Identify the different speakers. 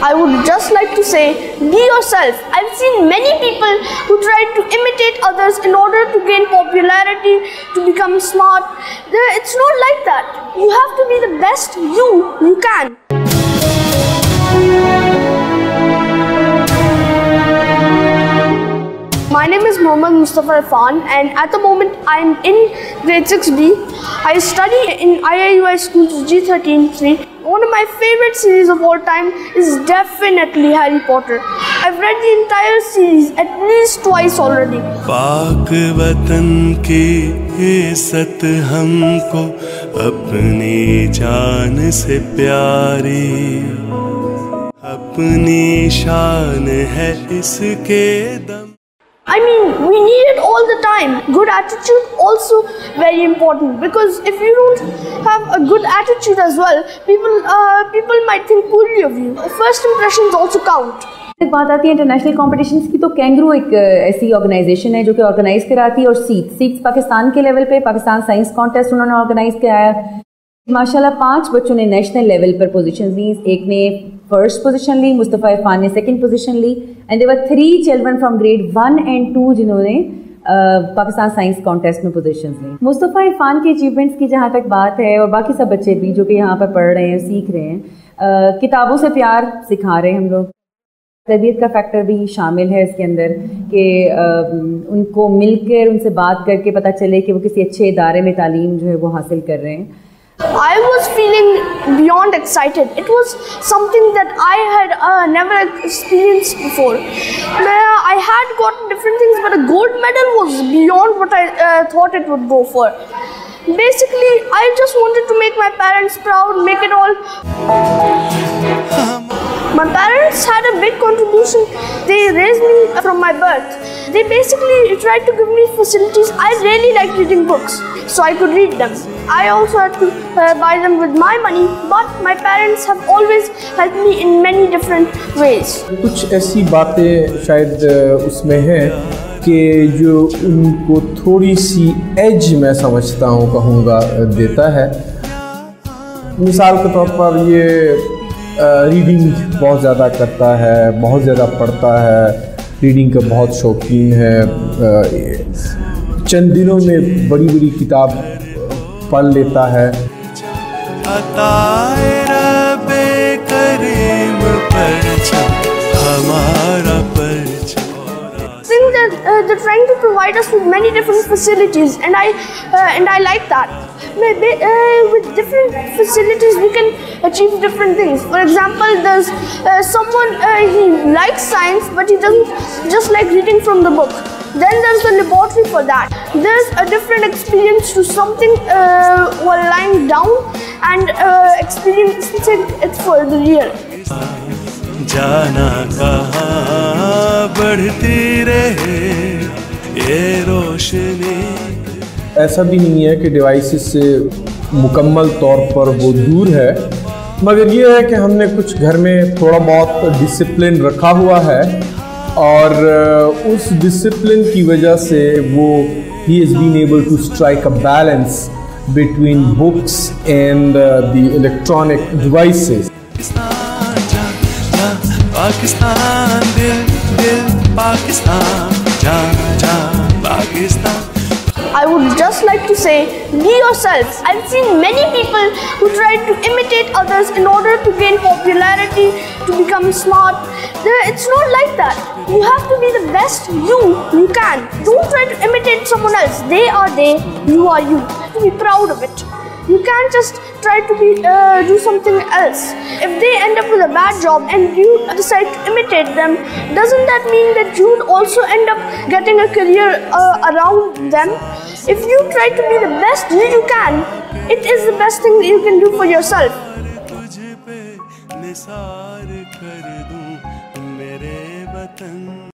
Speaker 1: I would just like to say, be yourself. I've seen many people who try to imitate others in order to gain popularity, to become smart. It's not like that. You have to be the best you you can. Mustafa Irfan and at the moment I am in grade six B I study in I I U I school G thirteen three one of my favourite series of all time is definitely Harry Potter I read the entire series at least twice already
Speaker 2: پاک وطن کی عزت ہم کو اپنی جان سے پیاری اپنی شان ہے اس کے دم
Speaker 1: I mean, we need it all the time. Good attitude also very important because if you don't have a good attitude as well, people uh, people might think poorly of you. First impressions also count.
Speaker 3: एक बात आती है international competitions की तो kangaroo एक अ, ऐसी organisation है जो कि ऑर्गेनाइज कराती है और सीट सीट्स पाकिस्तान के लेवल पे पाकिस्तान साइंस कॉन्टेस्ट उन्होंने ऑर्गेनाइज कराया ماشاء اللہ پانچ بچوں نے نیشنل لیول پر پوزیشن لی ایک نے فرسٹ پوزیشن لی، مصطفیٰ عرفان نے سیکنڈ پوزیشن لی۔ And there three children from grade one and two جنہوں نے پاکستان سائنس کانٹیسٹ میں پوزیشنز لی مصطفیٰ عرفان کے اچیومنٹس کی جہاں تک بات ہے اور باقی سب بچے بھی جو کہ یہاں پر پڑھ رہے ہیں، سیکھ رہے ہیں کتابوں سے پیار سکھا رہے ہیں ہم لوگ۔ تربیت کا فیکٹر بھی شامل ہے اس کے اندر کہ ان کو مل کر، ان سے بات کر کے پتہ چلے کہ وہ کسی اچھے ادارے میں تعلیم جو ہے وہ حاصل کر رہے ہیں۔
Speaker 1: I was feeling beyond excited. It was something that I had uh, never experienced before. I had gotten different things, but a gold medal was beyond what I uh, thought it would go for. Basically, I just wanted to make my parents proud, make it all. My parents had a big contribution. They raised me from my birth. They basically tried to give me facilities. I really liked reading books, so I could read them. I also had to uh, buy them with my money but my parents have always helped me in many different ways.
Speaker 4: کچھ ایسی باتیں شاید اس میں ہیں کہ جو ان کو تھوڑی سی ایج میں سمجھتا ہوں کہوں گا دیتا ہے۔ مثال کے طور پر یہ ریڈنگ بہت زیادہ کرتا ہے بہت زیادہ پڑھتا ہے۔ ریڈنگ کا بہت شوقین ہے۔ چند دنوں میں بڑی بڑی کتاب پڑھ لیتا ہے۔
Speaker 2: अताए रबे करीम परचम हमारा परचम
Speaker 1: think that uh, they're trying to provide us with many different facilities, and I uh, and I like that. Maybe uh, with different facilities we can achieve different things. For example, there's uh, someone uh, he likes science, but he doesn't just like reading from the book. Then there's the laboratory for that. There's a different experience to something uh, while lying down and uh, experiencing it for the real.
Speaker 4: ایسا بھی نہیں ہے کہ devices سے مکمل طور پر وہ دور ہے مگر یہ ہے کہ ہم نے کچھ گھر میں تھوڑا بہت ڈسپلن رکھا ہوا ہے اور uh, اس ڈسپلن کی وجہ سے وہ ہی is been able to
Speaker 2: strike a balance between books and uh, the electronic devices.
Speaker 1: I would just like to say, be yourself. I've seen many people who try to imitate others in order to gain popularity, to become smart. It's not like that. You have to be the best you you can. Don't try to imitate someone else. They are they, you are you You have to be proud of it. You can't just try to be uh, do something else. If they end up with a bad job and you decide to imitate them, doesn't that mean that you would also end up getting a career uh, around them? If you try to be the best you, you can, it is the best thing that you can do for yourself.
Speaker 2: तुझ पे निसार कर दूं मेरे वतन